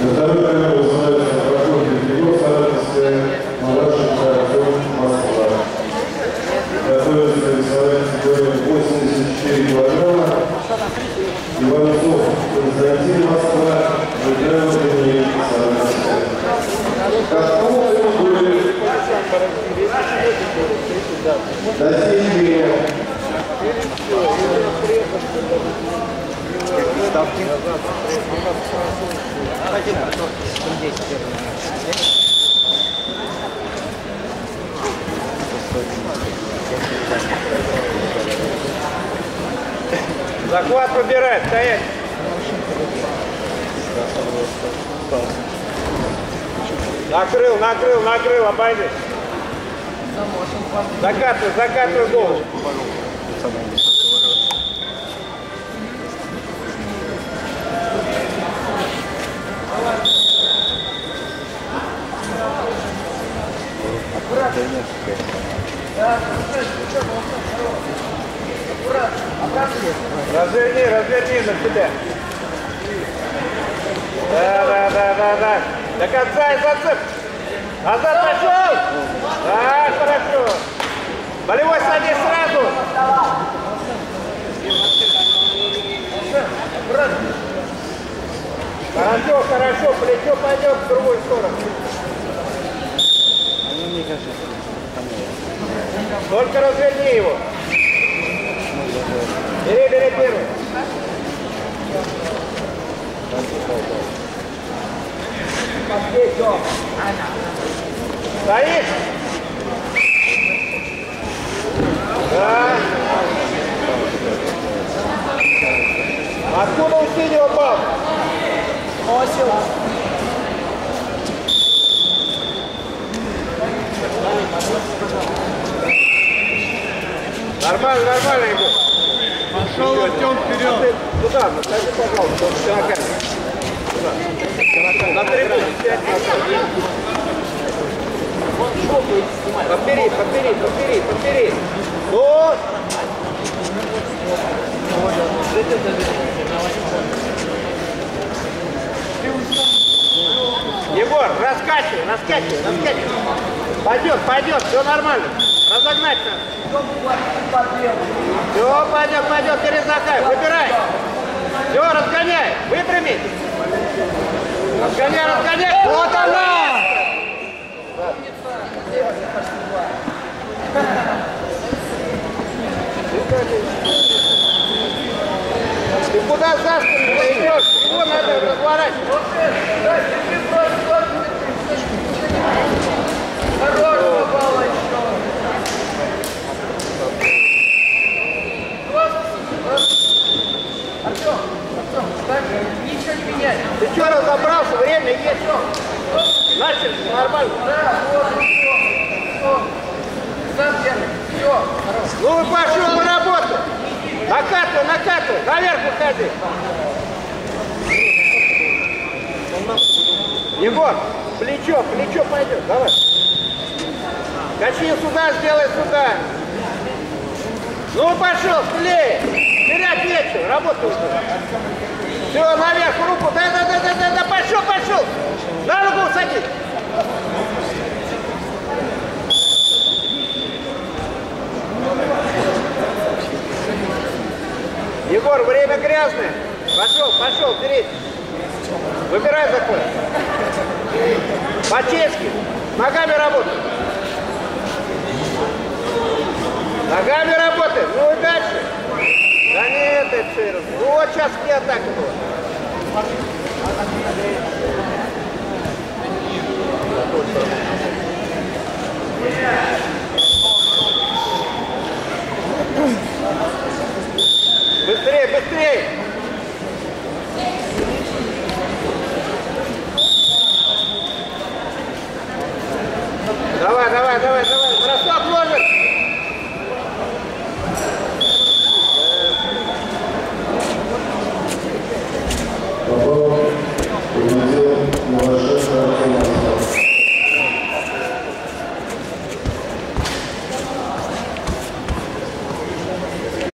На второй канал устанавливается проходный перевод с адресе Малашенко, Артем, Москва. Готовится рисовать 84 квадрата. Иванцов, Константин, Москва, Жиграва, Даниил, Санкт-Петербург. Катковые были до сей дня. Ставки. Захват выбирать, стоять. Накрыл, накрыл, накрыл, обойди. Закатывай, закатывай голову. Разверни, разверни на себя. Да, да, да, да, да. До конца и зацеп. Назад пошел. Да, хорошо. Болевой садись сразу. Хорошо, хорошо, плечо пойдет в другую сторону. Только разверни его. Бери, бери первый. Стоит. Да. Откуда у синего баб? Нормально, нормально ему. Пошел Артем вперед. Туда, подходи, пожалуйста, он на камеру. Туда. На трибуну сядь. Подбери, подбери, подбери, подбери. Ну! Егор, раскачивай, раскачивай, раскачивай. Пойдет, пойдет, все нормально. Разогнать надо. Все, пойдет, пойдет, перезакай, выбирай. Все, разгоняй, выпрями. Разгоняй, разгоняй. Вот она! Ты куда спину идешь? Его надо разворачивать. Ничего не меняй. Ты что разобрался? Время есть. Начали, нормально. Сам первый. Все, хорош. Ну и пошел на работу. Накатывай, накатывай. Наверх уходи. Егор, плечо, плечо пойдет. Давай. Качни сюда, сделай сюда. Ну пошел, смелее. Терять нечего, работай уже. Все, наверх, руку. Да, да, да, да, да, да, пошел, пошел. На ногу садись. Егор, время грязное. Пошел, пошел, вперед. Выбирай закон. По-чешски. Ногами работай. Ногами работай. Ну и дальше работает широко. Вот сейчас не атаку. Быстрее, быстрее!